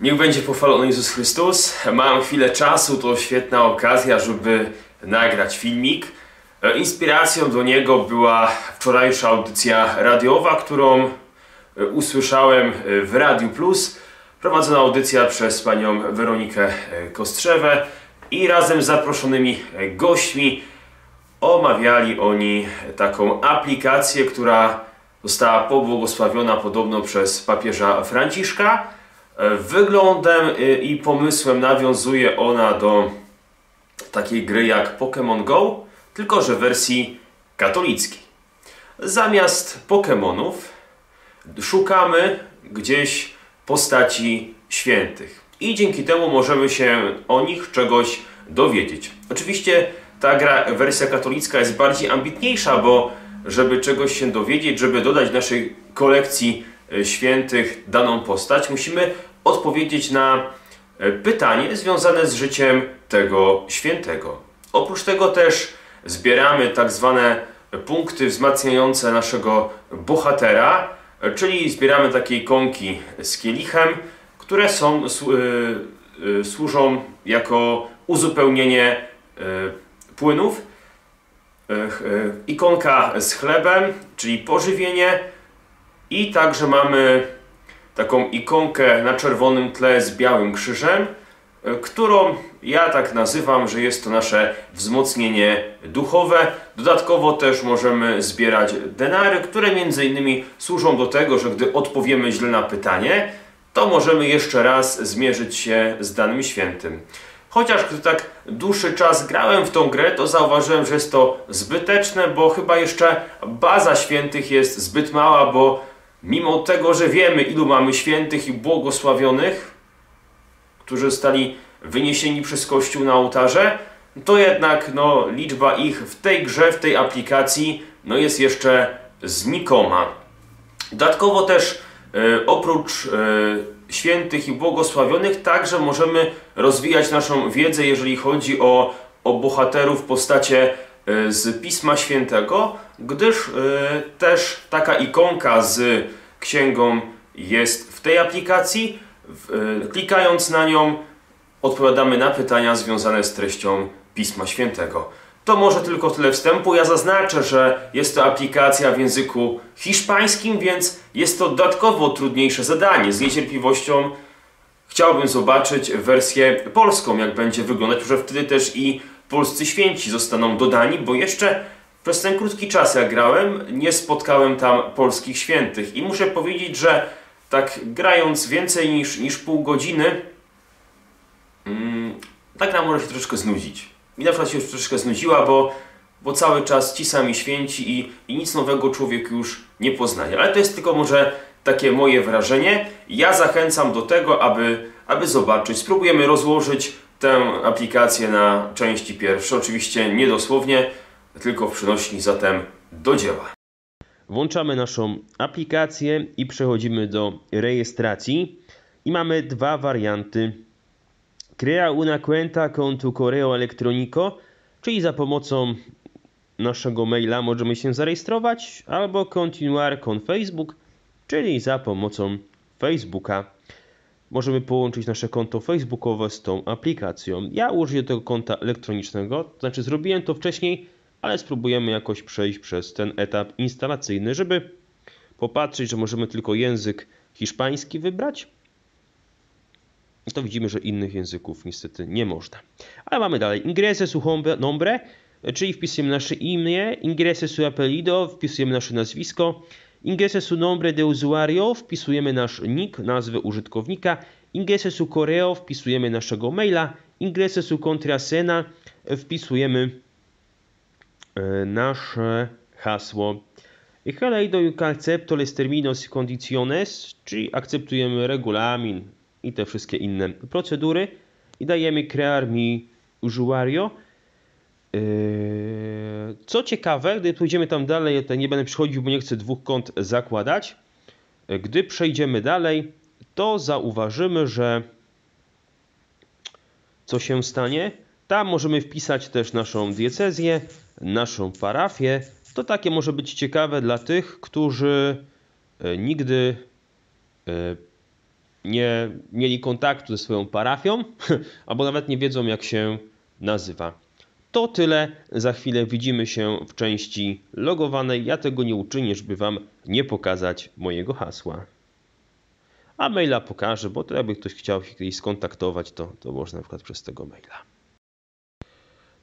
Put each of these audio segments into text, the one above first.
Niech będzie pochwalony Jezus Chrystus. Mam chwilę czasu, to świetna okazja, żeby nagrać filmik. E, Inspiracją do niego była wczorajsza audycja radiowa, którą e, usłyszałem e, w Radiu Plus. Prowadzona audycja przez panią Weronikę Kostrzewę i razem z zaproszonymi gośćmi omawiali oni taką aplikację, która została pobłogosławiona podobno przez papieża Franciszka. E, Wyglądem y, i pomysłem nawiązuje ona do takiej gry jak Pokémon Go, tylko że w wersji katolickiej. Zamiast Pokémonów szukamy gdzieś postaci świętych i dzięki temu możemy się o nich czegoś dowiedzieć. Oczywiście ta gra, wersja katolicka jest bardziej ambitniejsza, bo żeby czegoś się dowiedzieć, żeby dodać naszej kolekcji e, świętych daną postać, musimy odpowiedzieć na e, pytanie związane z życiem tego świętego. Oprócz tego też zbieramy tak zwane punkty wzmacniające naszego bohatera, e, czyli zbieramy takie ikonki z kielichem, które są, e, służą jako uzupełnienie płynów. Ikonka z chlebem, czyli pożywienie i także mamy taką ikonkę na czerwonym tle z białym krzyżem, e, którą ja tak nazywam, że jest to nasze wzmocnienie duchowe. Dodatkowo też możemy zbierać denary, które między innymi służą do tego, że gdy odpowiemy źle na pytanie, to możemy jeszcze raz zmierzyć się z danym świętym. Chociaż gdy tak dłuższy czas grałem w tą grę, to zauważyłem, że jest to zbyteczne, bo chyba jeszcze baza świętych jest zbyt mała, bo mimo tego, że wiemy ilu mamy świętych i błogosławionych, którzy zostali wyniesieni przez Kościół na ołtarze, to jednak no, liczba ich w tej grze, w tej aplikacji no, jest jeszcze znikoma. Dodatkowo też e, oprócz e, świętych i błogosławionych także możemy rozwijać naszą wiedzę, jeżeli chodzi o, o bohaterów w postacie z Pisma Świętego, gdyż e, też taka ikonka z księgą jest w tej aplikacji. E, klikając na nią odpowiadamy na pytania związane z treścią Pisma Świętego. To może tylko tyle wstępu. Ja zaznaczę, że jest to aplikacja w języku hiszpańskim, więc jest to dodatkowo trudniejsze zadanie. Z niecierpliwością chciałbym zobaczyć wersję polską, jak będzie wyglądać, że wtedy też i polscy święci zostaną dodani, bo jeszcze przez ten krótki czas, jak grałem, nie spotkałem tam polskich świętych. I muszę powiedzieć, że tak grając więcej niż, niż pół godziny, mm, ta gra może się troszkę znudzić. Mi na przykład się już troszkę znudziła, bo, bo cały czas ci sami święci i, i nic nowego człowiek już nie poznaje. Ale to jest tylko może takie moje wrażenie. Ja zachęcam do tego, aby, aby zobaczyć. Spróbujemy rozłożyć tę aplikację na części pierwsze. Oczywiście nie dosłownie, tylko w przynośni zatem do dzieła. Włączamy naszą aplikację i przechodzimy do rejestracji. I mamy dwa warianty. Crea una cuenta con correo electrónico, czyli za pomocą naszego maila możemy się zarejestrować, albo continuar con Facebook, czyli za pomocą Facebooka. Możemy połączyć nasze konto facebookowe z tą aplikacją. Ja użyję tego konta elektronicznego, to znaczy zrobiłem to wcześniej, ale spróbujemy jakoś przejść przez ten etap instalacyjny, żeby popatrzeć, że możemy tylko język hiszpański wybrać. I to widzimy, że innych języków niestety nie można. Ale mamy dalej. Ingrese su nombre, czyli wpisujemy nasze imię, ingrese su apellido, wpisujemy nasze nazwisko, ingrese su nombre de usuario, wpisujemy nasz nick, nazwę użytkownika, ingrese su correo, wpisujemy naszego maila, ingrese su contrasena, wpisujemy e, nasze hasło. I Hello you accepto les terminos y condiciones, czyli akceptujemy regulamin i te wszystkie inne procedury i dajemy crear mi usuario. Yy, Co ciekawe, gdy pójdziemy tam dalej, tutaj nie będę przychodził, bo nie chcę dwóch kont zakładać. Gdy przejdziemy dalej, to zauważymy, że co się stanie? Tam możemy wpisać też naszą diecezję, naszą parafię. To takie może być ciekawe dla tych, którzy e, nigdy nie mieli kontaktu ze swoją parafią, albo nawet nie wiedzą, jak się nazywa. To tyle. Za chwilę widzimy się w części logowanej. Ja tego nie uczynię, żeby Wam nie pokazać mojego hasła. A maila pokażę, bo to jakby ktoś chciał się kiedyś skontaktować, to, to można na przykład przez tego maila.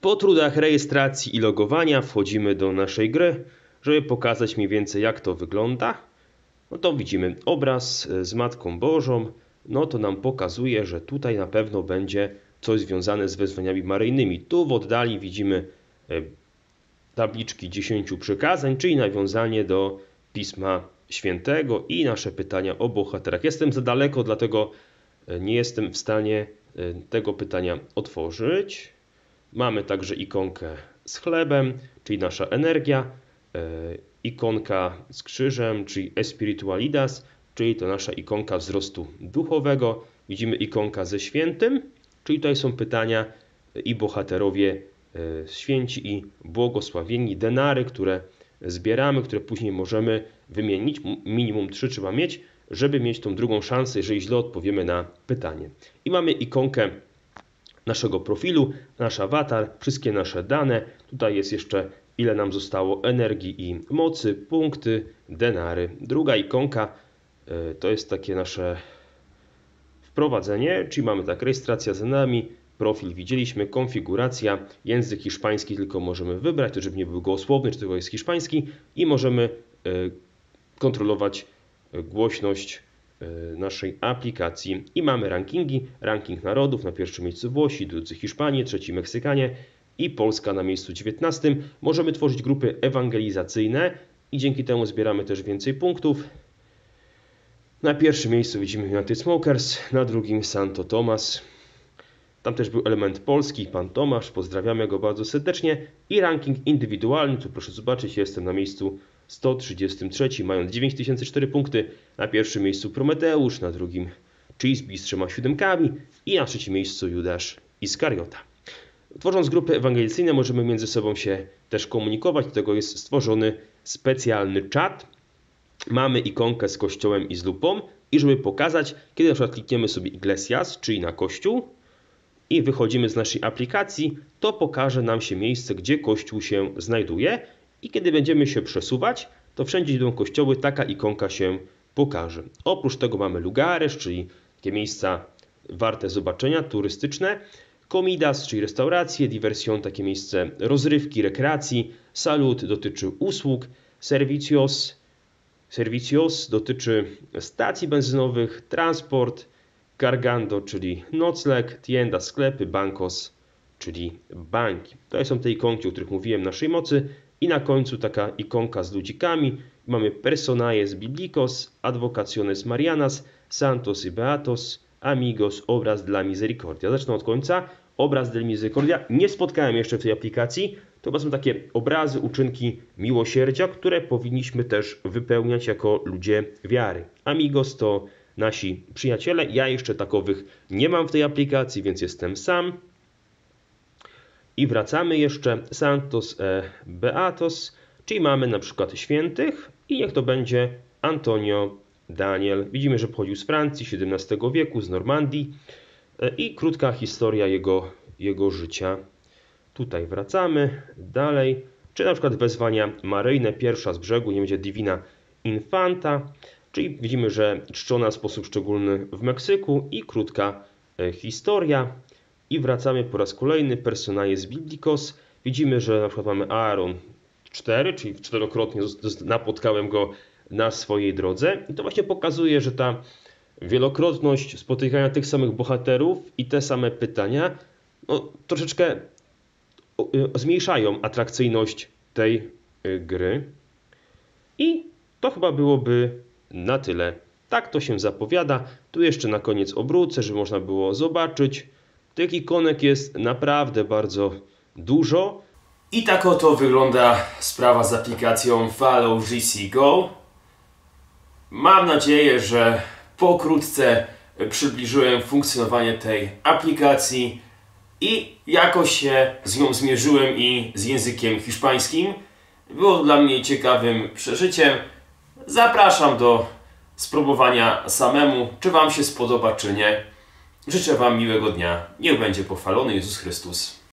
Po trudach rejestracji i logowania wchodzimy do naszej gry, żeby pokazać mniej więcej jak to wygląda. No to widzimy obraz z Matką Bożą. No to nam pokazuje, że tutaj na pewno będzie coś związane z wezwaniami maryjnymi. Tu w oddali widzimy e, tabliczki 10 przykazań, czyli nawiązanie do Pisma Świętego i nasze pytania o bohaterach. Jestem za daleko, dlatego e, nie jestem w stanie e, tego pytania otworzyć. Mamy także ikonkę z chlebem, czyli nasza energia, ikonka z krzyżem, czyli Espiritualidas, czyli to nasza ikonka wzrostu duchowego. Widzimy ikonka ze świętym, Czyli tutaj są pytania i bohaterowie e, święci i błogosławieni, denary, które zbieramy, które później możemy wymienić. Minimum 3 trzeba mieć, żeby mieć tą drugą szansę, jeżeli źle odpowiemy na pytanie. I mamy ikonkę naszego profilu, nasz awatar, wszystkie nasze dane. Tutaj jest jeszcze ile nam zostało energii i mocy, punkty, denary. Druga ikonka e, to jest takie nasze Wprowadzenie, czyli mamy tak, rejestracja za nami, profil widzieliśmy, konfiguracja, język hiszpański tylko możemy wybrać, to żeby nie był gołosłowny, czy tylko jest hiszpański i możemy e, kontrolować e, głośność e, naszej aplikacji i mamy rankingi, ranking narodów, na pierwszym miejscu Włosi, drudzy Hiszpanie, trzeci Meksykanie i Polska na miejscu 19. Możemy tworzyć grupy ewangelizacyjne i dzięki temu zbieramy też więcej punktów. Na pierwszym miejscu widzimy United Smokers, na drugim Santo Tomas. Tam też był element polski, pan Tomasz, pozdrawiamy go bardzo serdecznie. I ranking indywidualny, tu proszę zobaczyć, jestem na miejscu 133, mając 9004 punkty. Na pierwszym miejscu Prometeusz, na drugim Cheeseby z trzema siódemkami i na trzecim miejscu Judasz Iskariota. Tworząc grupy ewangelicyjne możemy między sobą się też komunikować, do tego jest stworzony specjalny czat, mamy ikonkę z kościołem i z lupą. I żeby pokazać, kiedy na przykład klikniemy sobie Iglesias, czyli na kościół i wychodzimy z naszej aplikacji, to pokaże nam się miejsce, gdzie kościół się znajduje. I kiedy będziemy się przesuwać, to wszędzie idą kościoły, taka ikonka się pokaże. Oprócz tego mamy lugares, czyli takie miejsca warte zobaczenia, turystyczne, Comidas, czyli restauracje, Diversion, takie miejsce rozrywki, rekreacji, Salut dotyczy usług, Servicios, Servicios dotyczy stacji benzynowych, transport, cargando, czyli nocleg, tienda, sklepy, bankos, czyli banki. To są te ikonki, o których mówiłem naszej mocy. I na końcu taka ikonka z ludzikami. Mamy personajes biblicos, advocaciones marianas, santos i beatos, amigos, obraz dla misericordia. Zacznę od końca. Obraz dla misericordia nie spotkałem jeszcze w tej aplikacji, to są takie obrazy, uczynki miłosierdzia, które powinniśmy też wypełniać jako ludzie wiary. Amigos to nasi przyjaciele. Ja jeszcze takowych nie mam w tej aplikacji, więc jestem sam. I wracamy jeszcze Santos e Beatos, czyli mamy na przykład świętych i niech to będzie Antonio Daniel. Widzimy, że pochodził z Francji XVII wieku, z Normandii e, i krótka historia jego, jego życia. Tutaj wracamy dalej. Czy na przykład wezwania maryjne, pierwsza z brzegu, nie będzie Divina Infanta, czyli widzimy, że czczona w sposób szczególny w Meksyku i krótka e, historia. I wracamy po raz kolejny, Personajes Biblicos. Widzimy, że na przykład mamy Aaron 4, czyli czterokrotnie napotkałem go na swojej drodze. I to właśnie pokazuje, że ta wielokrotność spotykania tych samych bohaterów i te same pytania no, troszeczkę zmniejszają atrakcyjność tej y, gry. I to chyba byłoby na tyle. Tak to się zapowiada. Tu jeszcze na koniec obrócę, żeby można było zobaczyć. Tych ikonek jest naprawdę bardzo dużo. I tak oto wygląda sprawa z aplikacją Follow GC Go. Mam nadzieję, że pokrótce przybliżyłem funkcjonowanie tej aplikacji i jakoś się z nią zmierzyłem i z językiem hiszpańskim. Było dla mnie ciekawym przeżyciem. Zapraszam do spróbowania samemu, czy Wam się spodoba, czy nie. Życzę Wam miłego dnia. Niech będzie pochwalony Jezus Chrystus.